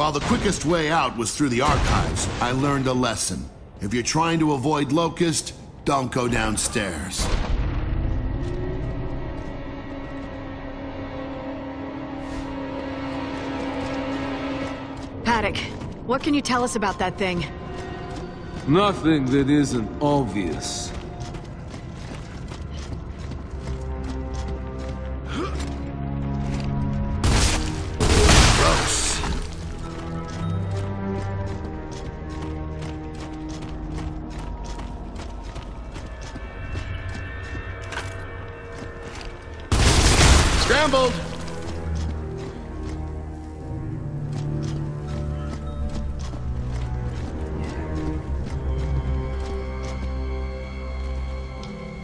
While the quickest way out was through the archives, I learned a lesson. If you're trying to avoid Locust, don't go downstairs. Paduk, what can you tell us about that thing? Nothing that isn't obvious. Scrambled!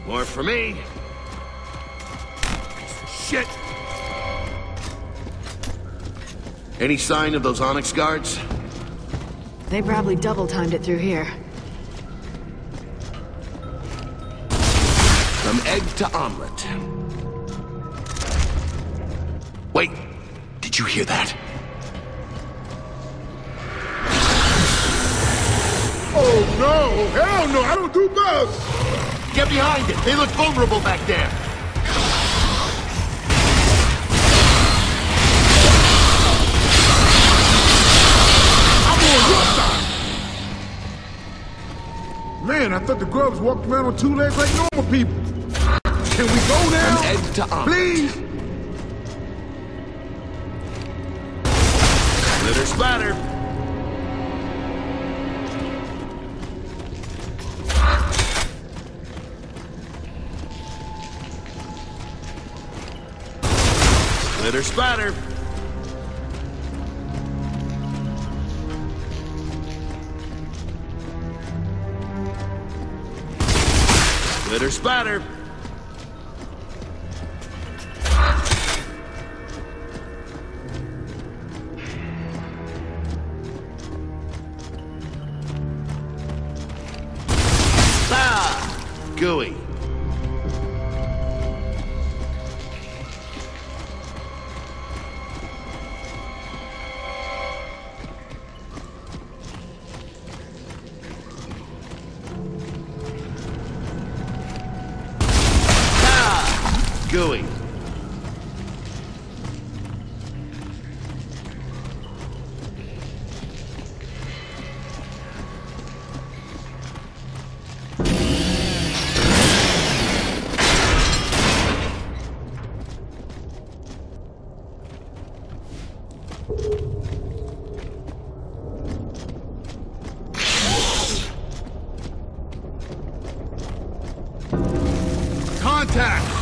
More for me. Shit! Any sign of those Onyx guards? They probably double-timed it through here. From egg to omelet. Wait, did you hear that? Oh no! Hell no! I don't do bugs! Get behind it! They look vulnerable back there! I'm on your side! Man, I thought the grubs walked around on two legs like normal people. Can we go now? From egg to. Please? Glitter splatter. Glitter splatter. Glitter splatter. Gooey. Ah! Gooey. Contact!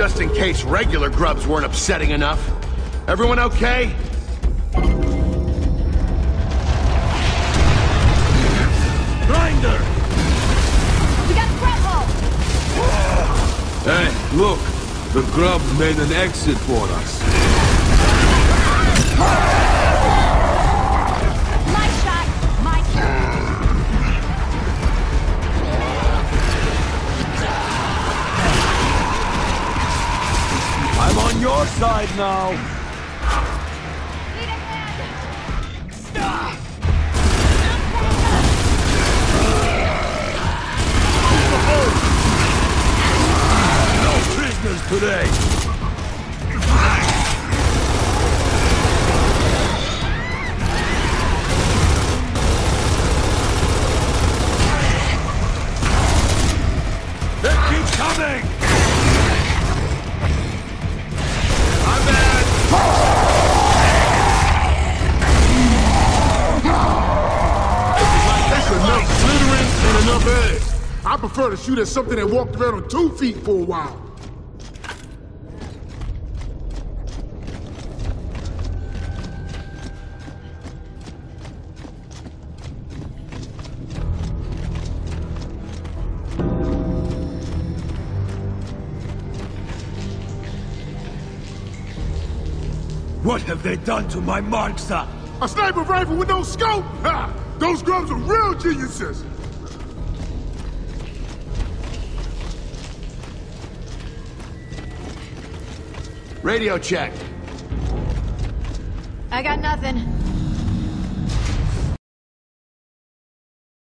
Just in case regular grubs weren't upsetting enough. Everyone okay? Grinder! We got grub Hey, look! The grub made an exit for us. Your side now. Stop! No prisoners today. I prefer to shoot at something that walked around on two feet for a while. What have they done to my Markza? A sniper rifle with no scope! Ha! Those grubs are real geniuses! Radio check. I got nothing.